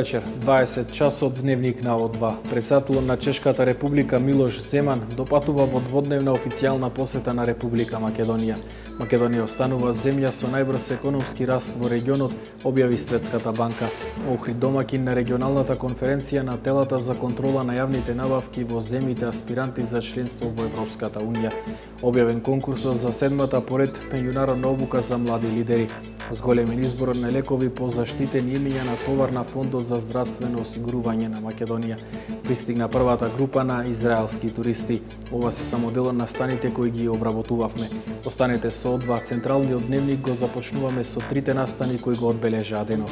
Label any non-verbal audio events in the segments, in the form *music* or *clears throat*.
Вечер. 20 часот дневник на О2. Председателот на Чешката република Милош Земан допатува во дводневна официјална посета на Република Македонија. Македонија останува земја со најбрз економски раст во регионот, објави Светската банка. Охрид домакин на регионалната конференција на телата за контрола на јавните набавки во земите аспиранти за членство во Европската унија. Објавен конкурсот за седмата поред меѓународна обука за млади лидери. Зголемен избор на лекови по заштитени имиња на товар на Фондот за здравствено осигурување на Македонија. Пристигна првата група на израелски туристи. Ова се само делот на станите кои ги обработувавме. Останете со два централниот дневник го започнуваме со трите настани кои го одбележаа денот.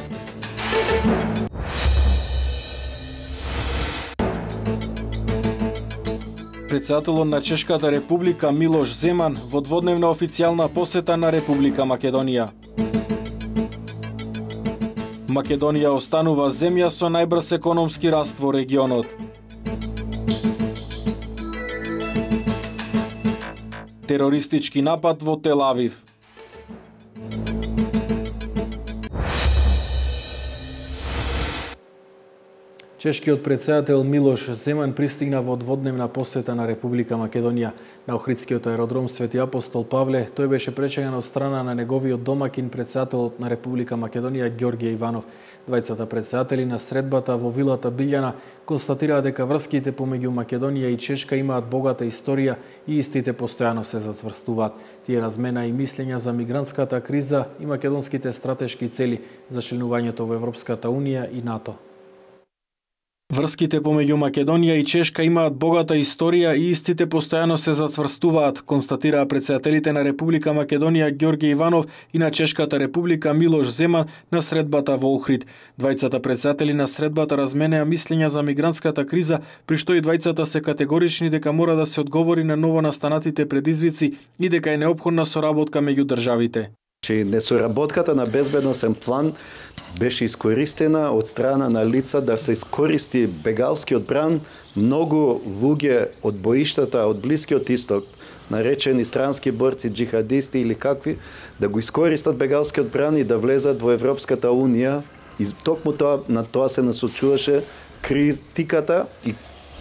Председателот на Чешката република Милош Земан во дводневна официјална посета на Република Македонија. Македонија останува земја со најбрз економски раст во регионот. Терористички напад во Телавив. Чешкиот председател Милош Земан пристигна во дводневна посета на Република Македонија на Охридскиот аеродром Свети Апостол Павле. Тој беше пречекан од страна на неговиот домакин председателот на Република Македонија Ѓорѓе Иванов. Двајцата председатели на средбата во вилата Билјана констатираа дека врските помеѓу Македонија и Чешка имаат богата историја и истите постојано се зацврстуваат. Тие размена и мислења за мигрантската криза и македонските стратешки цели за членувањето во Европската Унија и НАТО. Врските помеѓу Македонија и Чешка имаат богата историја и истите постојано се зацврстуваат, констатираа председателите на Република Македонија Ѓорѓе Иванов и на Чешката Република Милош Земан на средбата во Охрид. Двајцата председатели на средбата разменеа мислења за мигрантската криза, при што и двајцата се категорични дека мора да се одговори на ново настанатите предизвици и дека е необходна соработка меѓу државите. Че несоработката на безбедносен план беше искористена од страна на лица да се искористи бегалскиот бран многу луѓе од боиштата од Блискиот исток, наречени странски борци, джихадисти или какви, да го искористат бегалскиот бран и да влезат во Европската Унија. И токму тоа, на тоа се насочуваше критиката и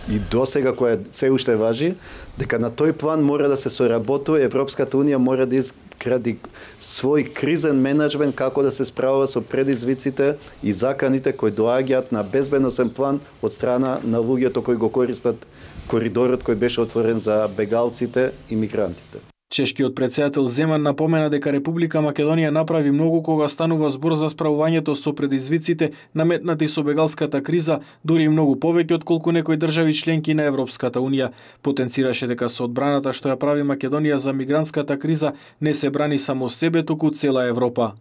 и досега која се уште важи, дека на тој план мора да се соработува, Европската Унија мора да изгради свој кризен менеджмент како да се справува со предизвиците и заканите кои доаѓаат на безбедносен план од страна на луѓето кои го користат коридорот кој беше отворен за бегалците и мигрантите. Чешкиот председател Земан напомена дека Република Македонија направи многу кога станува збор за справувањето со предизвиците наметнати со бегалската криза, дури и многу повеќе од колку некои држави членки на Европската Унија. Потенцираше дека со одбраната што ја прави Македонија за мигрантската криза не се брани само себе, туку цела Европа.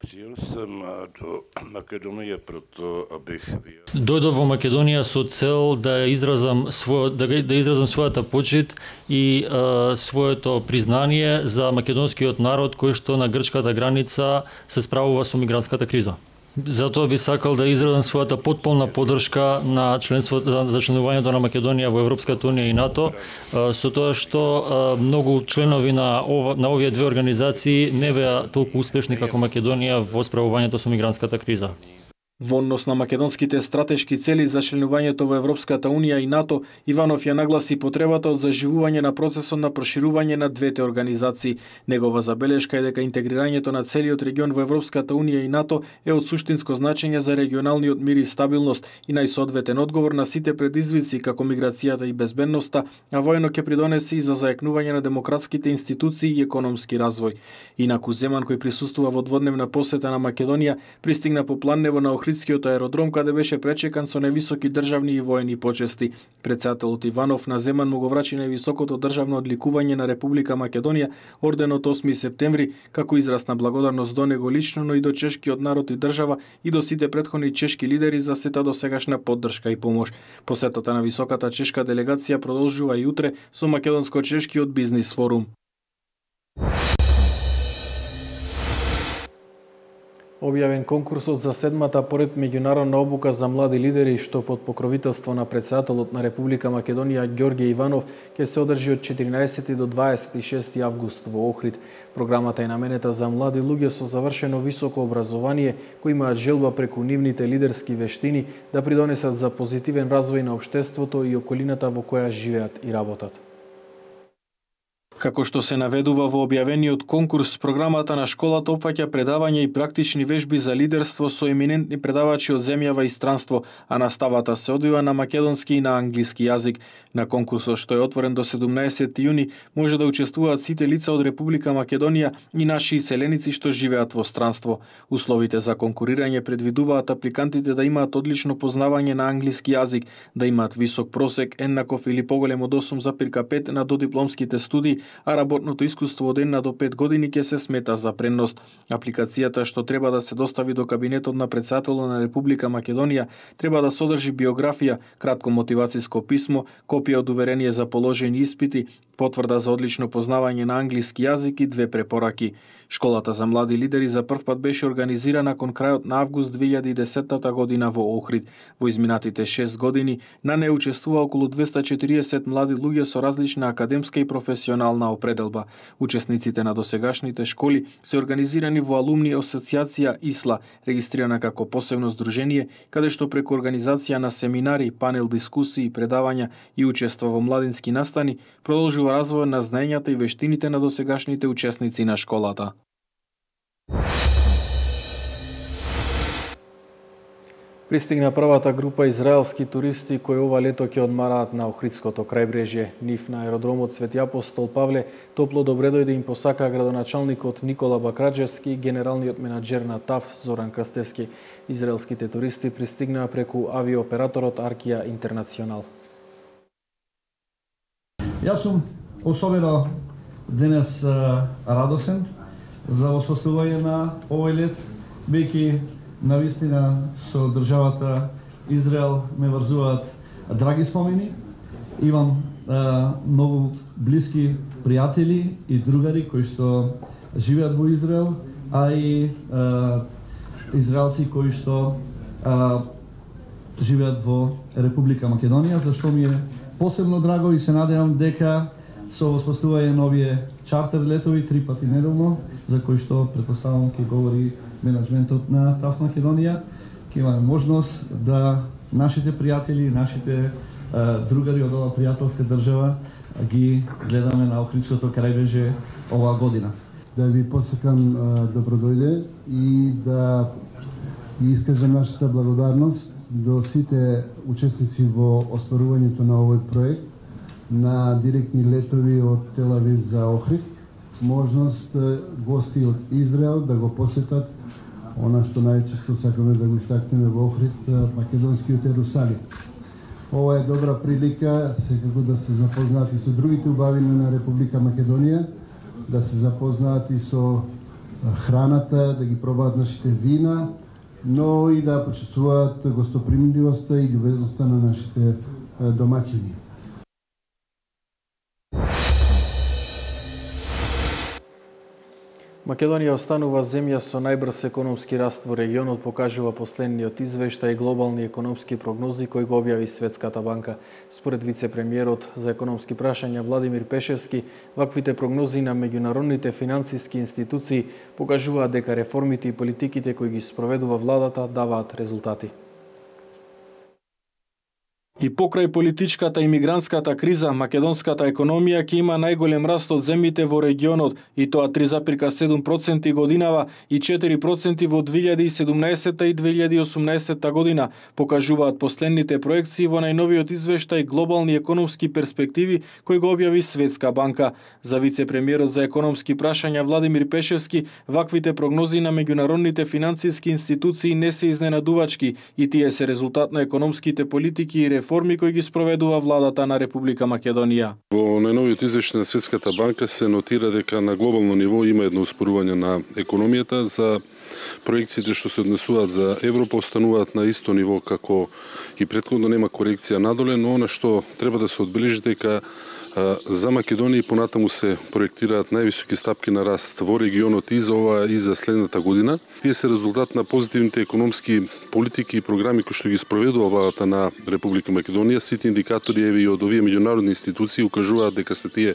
Приел сам до *clears throat* Македонија прото бих Дојдов во Македонија со цел да изразам свој да, да изразам својата почит и а, своето признание за македонскиот народ кој што на грчката граница се справува со мигрантската криза. Затоа би сакал да изразам својата потполна поддршка на членството за членувањето на Македонија во Европската унија и НАТО, со тоа што многу членови на ова, на овие две организации не беа толку успешни како Македонија во справувањето со мигрантската криза. Во однос на македонските стратешки цели за членувањето во Европската Унија и НАТО, Иванов ја нагласи потребата од заживување на процесот на проширување на двете организации. Негова забелешка е дека интегрирањето на целиот регион во Европската Унија и НАТО е од суштинско значење за регионалниот мир и стабилност и најсоодветен одговор на сите предизвици како миграцијата и безбедноста, а воено ќе придонеси и за заекнување на демократските институции и економски развој. Инаку Земан кој присуствува во дводневна посета на Македонија пристигна по планнево на Охридскиот аеродром каде беше пречекан со невисоки државни и воени почести. Председателот Иванов на Земан му го врачи највисокото државно одликување на Република Македонија орденот 8 септември како израз на благодарност до него лично, но и до чешкиот народ и држава и до сите претходни чешки лидери за сета до сегашна поддршка и помош. Посетата на високата чешка делегација продолжува и утре со македонско-чешкиот бизнис форум. Објавен конкурсот за седмата поред меѓународна обука за млади лидери што под покровителство на председателот на Република Македонија Ѓорѓе Иванов ќе се одржи од 14 до 26 август во Охрид. Програмата е наменета за млади луѓе со завршено високо образование кои имаат желба преку нивните лидерски вештини да придонесат за позитивен развој на општеството и околината во која живеат и работат. Како што се наведува во објавениот конкурс, програмата на школата опфаќа предавања и практични вежби за лидерство со еминентни предавачи од земјава и странство, а наставата се одвива на македонски и на англиски јазик. На конкурсот што е отворен до 17 јуни може да учествуваат сите лица од Република Македонија и наши иселеници што живеат во странство. Условите за конкурирање предвидуваат апликантите да имаат одлично познавање на англиски јазик, да имаат висок просек еднаков или поголем од 8,5 на додипломските студии, а работното искуство од една до 5 години ќе се смета за пренос. Апликацијата што треба да се достави до кабинетот на председателот на Република Македонија треба да содржи биографија, кратко мотивациско писмо, копија од уверение за положени испити, потврда за одлично познавање на англиски јазик и две препораки. Школата за млади лидери за прв пат беше организирана кон крајот на август 2010 година во Охрид. Во изминатите 6 години на не учествува околу 240 млади луѓе со различна академска и професионална определба. Учесниците на досегашните школи се организирани во алумни асоцијација ИСЛА, регистрирана како посебно здружение, каде што преку организација на семинари, панел дискусии, предавања и учество во младински настани продолжува развој на знаењата и вештините на досегашните учесници на школата. Пристигна првата група израелски туристи кои ова лето ќе одмараат на Охридското крајбрежје. Нив на аеродромот Свети Апостол Павле топло добре дојде им посака градоначалникот Никола Бакраджевски, генералниот менаджер на ТАФ Зоран Крстевски. Израелските туристи пристигнаа преку авиооператорот Аркија Интернационал. Јас сум особено денес радосен за оспоставување на овој лет, На навистина со државата Израел ме врзуваат драги спомени. Имам а, многу блиски пријатели и другари кои што живеат во Израел, а и а, израелци кои што а, живеат во Република Македонија, зашто ми е посебно драго и се надевам дека со воспоставување на овие чартер летови три пати неделно, за кои што предпоставам ќе говори менеджментот на ТАФ Македонија, ќе имаме можност да нашите пријатели, нашите а, другари од оваа пријателска држава ги гледаме на Охридското крајбрежје оваа година. Да ви посакам добродојде да и да и искажам нашата благодарност до сите учесници во остварувањето на овој проект на директни летови од Телавив за Охрид, можност гости од Израел да го посетат она што најчесто сакаме да го истакнеме во Охрид, македонскиот Ерусалим. Ова е добра прилика секако да се запознаат и со другите убавини на Република Македонија, да се запознаат и со храната, да ги пробаат нашите вина, но и да почувствуваат гостопримливоста и љубезноста на нашите домаќини. Македонија останува земја со најбрз економски раст во регионот, покажува последниот извештај глобални економски прогнози кои го објави Светската банка. Според вице-премиерот за економски прашања Владимир Пешевски, ваквите прогнози на меѓународните финансиски институции покажуваат дека реформите и политиките кои ги спроведува владата даваат резултати. И покрај политичката и мигрантската криза, македонската економија ќе има најголем раст од земјите во регионот, и тоа 3,7% годинава и 4% во 2017 и 2018 година, покажуваат последните проекции во најновиот извештај Глобални економски перспективи кој го објави Светска банка. За вице-премиерот за економски прашања Владимир Пешевски, ваквите прогнози на меѓународните финансиски институции не се изненадувачки и тие се резултат на економските политики и реформи реформи кои ги спроведува владата на Република Македонија. Во најновиот извештај на Светската банка се нотира дека на глобално ниво има едно успорување на економијата за проекциите што се однесуваат за Европа остануваат на исто ниво како и претходно нема корекција надоле, но она што треба да се одбележи дека За Македонија и понатаму се проектираат највисоки стапки на раст во регионот и за ова и за следната година. Тие се резултат на позитивните економски политики и програми кои што ги спроведува владата на Република Македонија. Сите индикатори еве и од овие меѓународни институции укажуваат дека се тие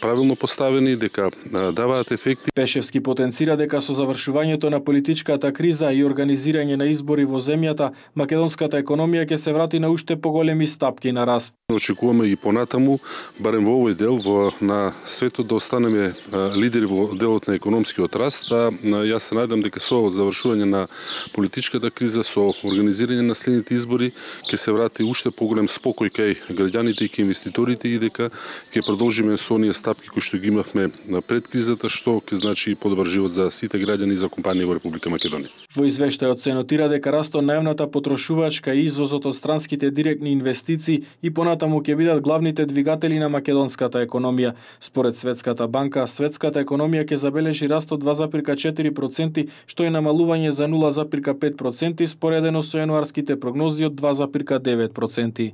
правилно поставени, дека даваат ефекти. Пешевски потенцира дека со завршувањето на политичката криза и организирање на избори во земјата, македонската економија ќе се врати на уште поголеми стапки на раст. Очекуваме и понатаму, барем во овој дел во на светот да останеме лидери во делот на економскиот раст, а јас се надам дека со завршување на политичката криза, со организирање на следните избори, ќе се врати уште поголем спокој кај граѓаните и кај инвеститорите и дека ќе продолжиме со оние стапки кои што ги имавме пред кризата, што ќе значи и подобар живот за сите граѓани и за компании во Република Македонија. Во извештајот се нотира дека растот на евната потрошувачка и извозот од странските директни инвестиции и понатаму ќе бидат главните двигатели на македонската економија. Според Светската банка, светската економија ќе забележи раст од 2,4%, што е намалување за 0,5% споредено со јануарските прогнози од 2,9%.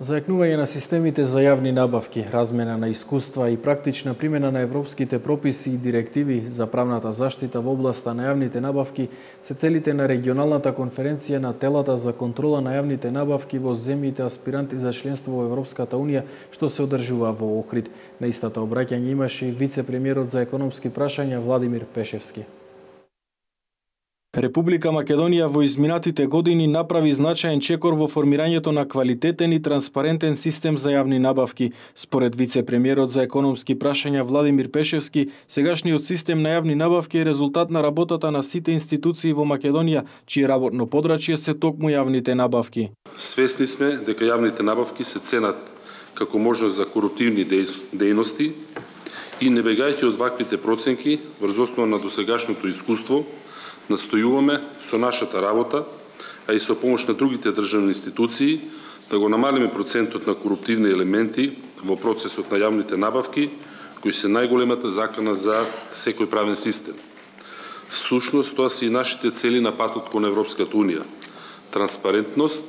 Зајакнување на системите за јавни набавки, размена на искуства и практична примена на европските прописи и директиви за правната заштита во областа на јавните набавки се целите на регионалната конференција на телата за контрола на јавните набавки во земјите аспиранти за членство во Европската Унија, што се одржува во Охрид. На истата обраќање имаше и вице-премиерот за економски прашања Владимир Пешевски. Република Македонија во изминатите години направи значаен чекор во формирањето на квалитетен и транспарентен систем за јавни набавки. Според вице-премиерот за економски прашања Владимир Пешевски, сегашниот систем на јавни набавки е резултат на работата на сите институции во Македонија, чие работно подрачје се токму јавните набавки. Свесни сме дека јавните набавки се ценат како можност за коруптивни дејности и не бегајќи од ваквите проценки врз основа на досегашното искуство, настојуваме со нашата работа, а и со помош на другите државни институции, да го намалиме процентот на коруптивни елементи во процесот на јавните набавки, кои се најголемата закана за секој правен систем. Всушност, тоа се и нашите цели на патот кон Европската Унија. Транспарентност,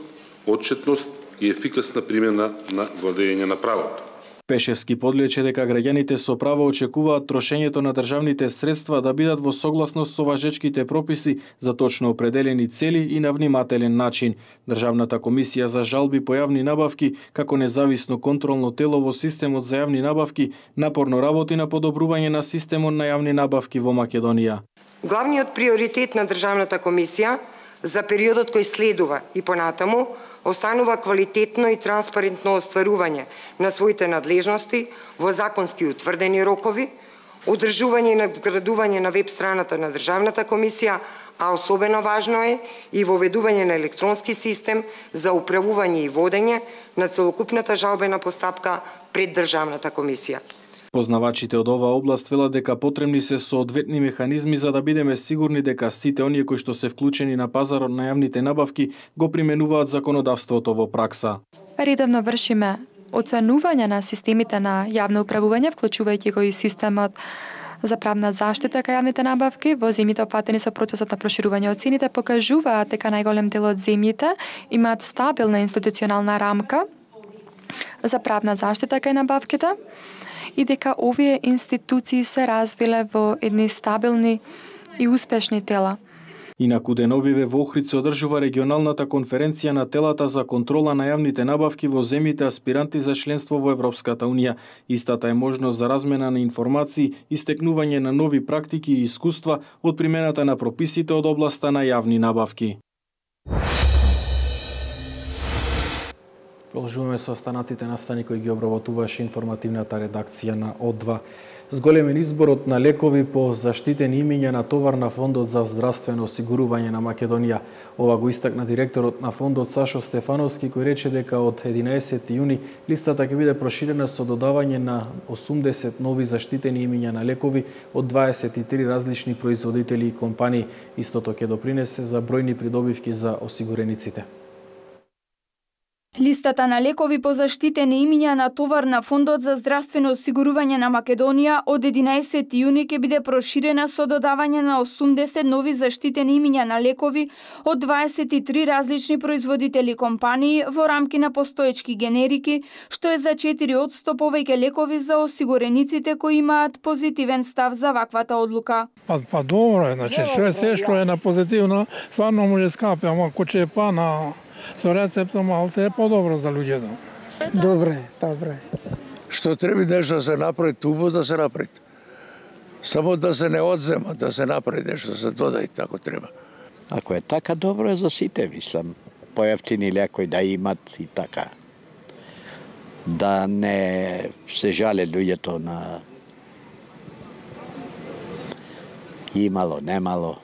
отчетност и ефикасна примена на владење на правото. Пешевски подлече дека граѓаните со право очекуваат трошењето на државните средства да бидат во согласност со важечките прописи за точно определени цели и на внимателен начин. Државната комисија за жалби по јавни набавки, како независно контролно тело во системот за јавни набавки, напорно работи на подобрување на системот на јавни набавки во Македонија. Главниот приоритет на државната комисија за периодот кој следува и понатаму останува квалитетно и транспарентно остварување на своите надлежности во законски утврдени рокови, одржување и надградување на веб страната на Државната комисија, а особено важно е и воведување на електронски систем за управување и водење на целокупната жалбена постапка пред Државната комисија. Познавачите од оваа област велат дека потребни се соодветни механизми за да бидеме сигурни дека сите оние кои што се вклучени на пазарот на јавните набавки го применуваат законодавството во пракса. Редовно вршиме оценување на системите на јавно управување, вклучувајќи го и системот за правна заштита кај јавните набавки во земјите опфатени со процесот на проширување. Оцените покажуваат дека најголем дел од земјите имаат стабилна институционална рамка за правна заштита кај набавките и дека овие институции се развиле во едни стабилни и успешни тела. Инаку деновиве во Охрид се одржува регионалната конференција на телата за контрола на јавните набавки во земјите аспиранти за членство во Европската Унија. Истата е можност за размена на информации и стекнување на нови практики и искуства од примената на прописите од областа на јавни набавки. Продолжуваме со останатите настани кои ги обработуваше информативната редакција на О2. Зголемен изборот на лекови по заштитени имиња на товар на Фондот за здравствено осигурување на Македонија. Ова го истакна директорот на фондот Сашо Стефановски кој рече дека од 11 јуни листата ќе биде проширена со додавање на 80 нови заштитени имиња на лекови од 23 различни производители и компании. Истото ќе допринесе за бројни придобивки за осигурениците. Листата на лекови по заштитени имиња на товар на Фондот за здравствено осигурување на Македонија од 11 јуни ќе биде проширена со додавање на 80 нови заштитени имиња на лекови од 23 различни производители компании во рамки на постоечки генерики, што е за 4 од 100 повеќе лекови за осигурениците кои имаат позитивен став за ваквата одлука. Па, па добро е, значи, се, се што е на позитивно, стварно може скапи, ама ко че е па на со рецептом малце е подобро за луѓето. Добре, добре. Што треба нешто да се направи, тубо да се направи. Само да се не одзема, да се направи нешто, да се додај тако треба. Ако е така, добро е за сите, мислам. Поевтини лекои да имат и така. Да не се жале луѓето на имало, немало.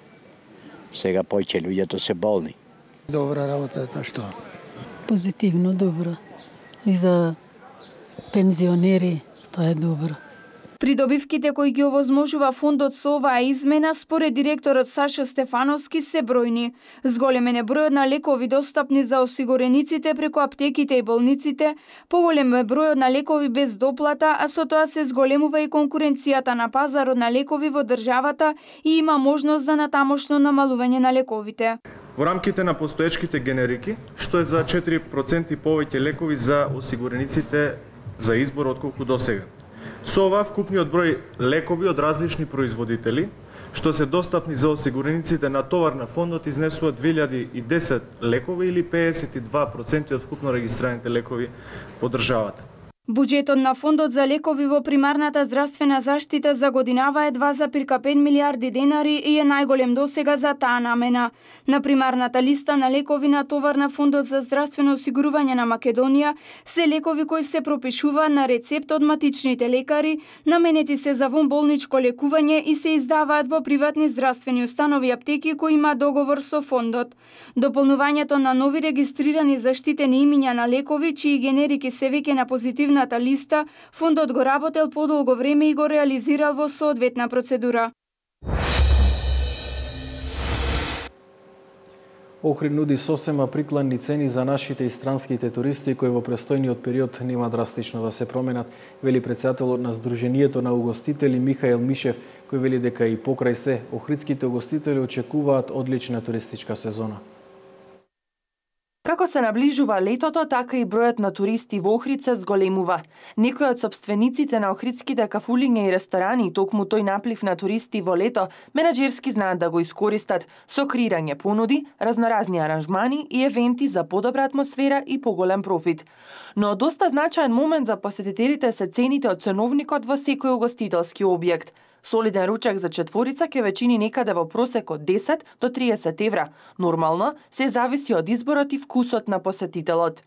Сега поќе луѓето се болни. Добра работа е тоа што? Позитивно, добро. И за пензионери тоа е добро. Придобивките кои ги овозможува фондот со оваа измена, според директорот Саша Стефановски, се бројни. Зголемен е бројот на лекови достапни за осигурениците преку аптеките и болниците, поголем е бројот на лекови без доплата, а со тоа се зголемува и конкуренцијата на пазарот на лекови во државата и има можност за натамошно намалување на лековите во рамките на постоечките генерики, што е за 4% повеќе лекови за осигурениците за избор отколку до сега. Со ова вкупниот број лекови од различни производители, што се достапни за осигурениците на товар на фондот изнесува 2010 лекови или 52% од вкупно регистрираните лекови во државата. Буџетот на Фондот за лекови во примарната здравствена заштита за годинава е 2,5 милиарди денари и е најголем досега за таа намена. На примарната листа на лекови на товар на Фондот за здравствено осигурување на Македонија се лекови кои се пропишува на рецепт од матичните лекари, наменети се за вонболничко лекување и се издаваат во приватни здравствени установи аптеки кои има договор со фондот. Дополнувањето на нови регистрирани заштитени имиња на лекови чии генерики се веќе на позитивна позитивната листа, фондот го работел подолго време и го реализирал во соодветна процедура. Охрид нуди сосема прикланни цени за нашите и странските туристи кои во престојниот период нема драстично да се променат, вели председателот на Сдруженијето на угостители Михаил Мишев, кој вели дека и покрај се, охридските угостители очекуваат одлична туристичка сезона. Како се наближува летото, така и бројот на туристи во Охрид се зголемува. Некои од собствениците на охридските кафулиња и ресторани, токму тој наплив на туристи во лето, менаџерски знаат да го искористат со креирање понуди, разноразни аранжмани и евенти за подобра атмосфера и поголем профит. Но доста значаен момент за посетителите се цените од ценовникот во секој угостителски објект – Солиден ручек за четворица ке вечини некаде во просек од 10 до 30 евра. Нормално, се зависи од изборот и вкусот на посетителот.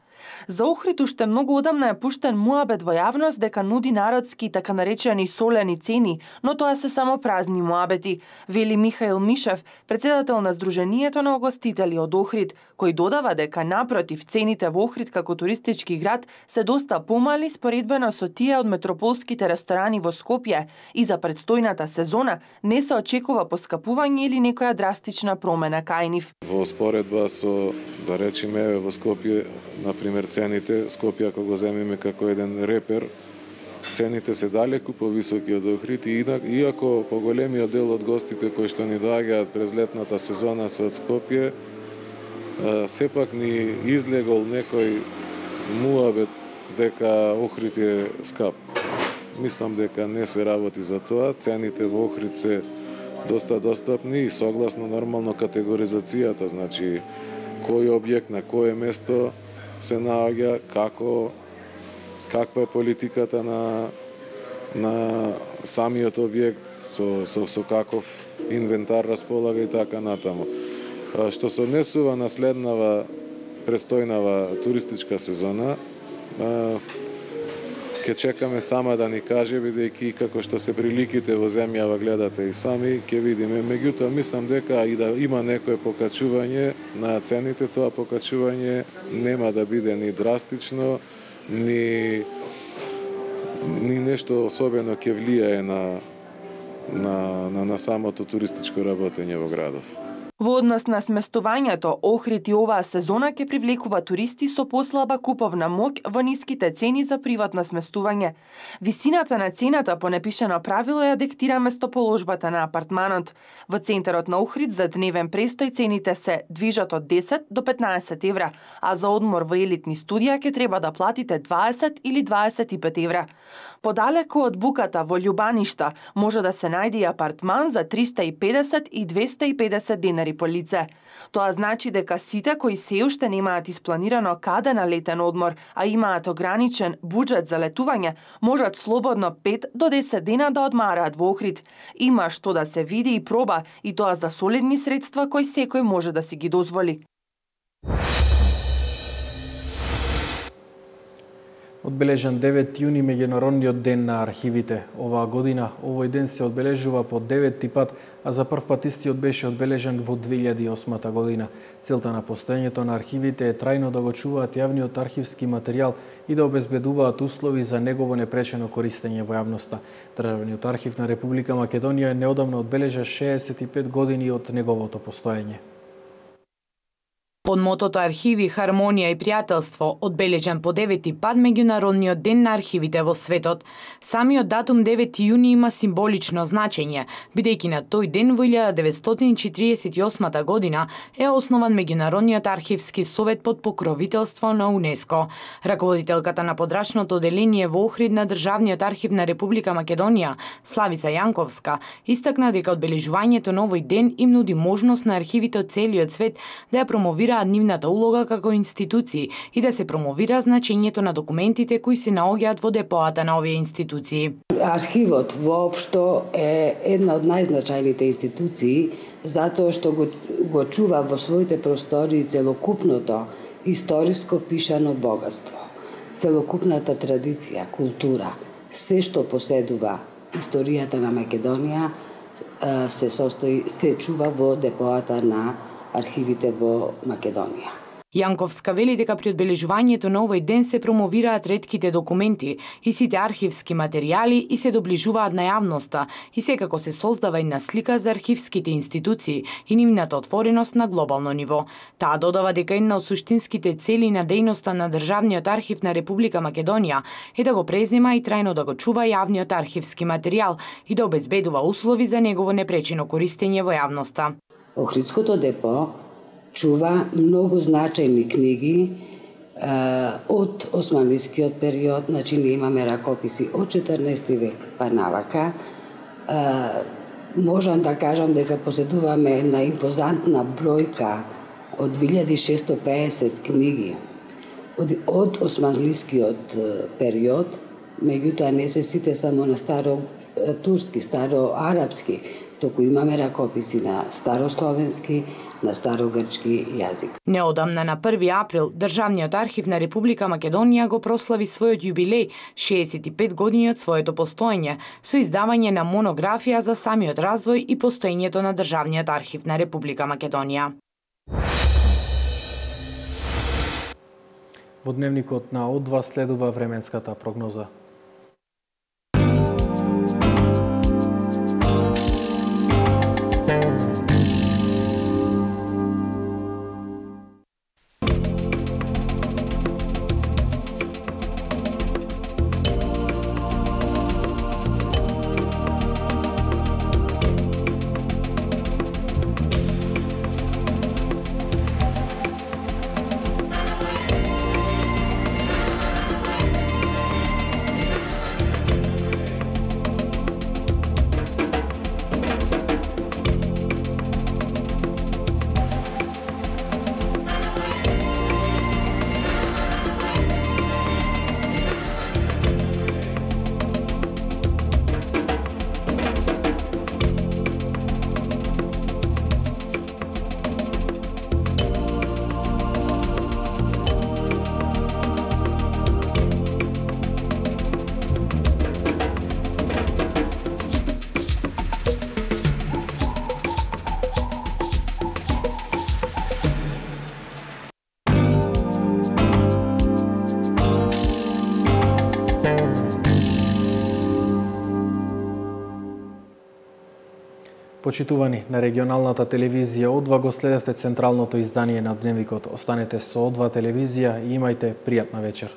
За Охрид уште многу одамна е пуштен муабет во јавност дека нуди народски така наречени солени цени, но тоа се само празни муабети, вели Михаил Мишев, председател на Сдруженијето на огостители од Охрид, кој додава дека напротив цените во Охрид како туристички град се доста помали споредбено со тие од метрополските ресторани во Скопје и за предстојната сезона не се очекува поскапување или некоја драстична промена кај нив. Во споредба со да речеме во Скопје например цените Скопје ако го земеме како еден репер цените се далеку повисоки од Охрид и иако поголемиот дел од гостите кои што ни доаѓаат през летната сезона се од Скопје сепак ни излегол некој муабет дека Охрид е скап. Мислам дека не се работи за тоа, цените во Охрид се доста достапни и согласно нормално категоризацијата, значи кој објект на кое место се наоѓа, како каква е политиката на на самиот објект со со со каков инвентар располага и така натаму. Што се однесува на следнава престојнава туристичка сезона, ќе чекаме сама да ни каже, бидејќи како што се приликите во земјава гледате и сами, ќе видиме. Меѓутоа, мислам дека и да има некое покачување на цените, тоа покачување нема да биде ни драстично, ни ни нешто особено ќе влијае на, на, на, на самото туристичко работење во градов. Во однос на сместувањето, Охрид и оваа сезона ќе привлекува туристи со послаба куповна моќ во ниските цени за приватно сместување. Висината на цената по непишено правило ја диктира местоположбата на апартманот. Во центарот на Охрид за дневен престој цените се движат од 10 до 15 евра, а за одмор во елитни студија ќе треба да платите 20 или 25 евра. Подалеку од буката во Љубаништа може да се најде апартман за 350 и 250 денари по лице. Тоа значи дека сите кои се уште немаат испланирано каде на летен одмор, а имаат ограничен буџет за летување, можат слободно 5 до 10 дена да одмараат во Охрид. Има што да се види и проба, и тоа за солидни средства кои секој може да си ги дозволи. Одбележан 9 јуни меѓународниот ден на архивите. Оваа година овој ден се одбележува по 9 пат, а за прв пат истиот беше одбележан во 2008 година. Целта на постоењето на архивите е трајно да го чуваат јавниот архивски материјал и да обезбедуваат услови за негово непречено користење во јавноста. Државниот архив на Република Македонија неодамна одбележа 65 години од неговото постоење. Под мотото Архиви, хармонија и пријателство, одбележан по девети пат меѓународниот ден на архивите во светот, самиот датум 9 јуни има символично значење, бидејќи на тој ден во 1948 година е основан Меѓународниот архивски совет под покровителство на УНЕСКО. Раководителката на подрачното деление во Охрид на Државниот архив на Република Македонија, Славица Јанковска, истакна дека одбележувањето на овој ден им нуди можност на архивите од целиот свет да ја промовира дефинираат нивната улога како институции и да се промовира значењето на документите кои се наоѓаат во депоата на овие институции. Архивот воопшто е една од најзначајните институции затоа што го, го чува во своите простори целокупното историско пишано богатство, целокупната традиција, култура, се што поседува историјата на Македонија се состои се чува во депоата на архивите во Македонија. Јанковска вели дека при одбележувањето на овој ден се промовираат ретките документи и сите архивски материјали и се доближуваат на јавноста и секако се создава една слика за архивските институции и нивната отвореност на глобално ниво. Таа додава дека една од суштинските цели на дејноста на Државниот архив на Република Македонија е да го презема и трајно да го чува јавниот архивски материјал и да обезбедува услови за негово непречено користење во јавноста. Охридското депо чува многу значајни книги од османлискиот период, значи ние имаме ракописи од 14 век па навака. можам да кажам дека поседуваме една импозантна бројка од 2650 книги од, од османлискиот период, меѓутоа не се сите само на старо турски, старо арапски, току имаме ракописи на старословенски, на старогрчки јазик. Неодамна на 1 април Државниот архив на Република Македонија го прослави својот јубилеј 65 години од своето постоење со издавање на монографија за самиот развој и постоењето на Државниот архив на Република Македонија. Во дневникот на О2 следува временската прогноза. Почитувани на регионалната телевизија Одва го следевте централното издание на Дневникот. Останете со Одва телевизија и имајте пријатна вечер.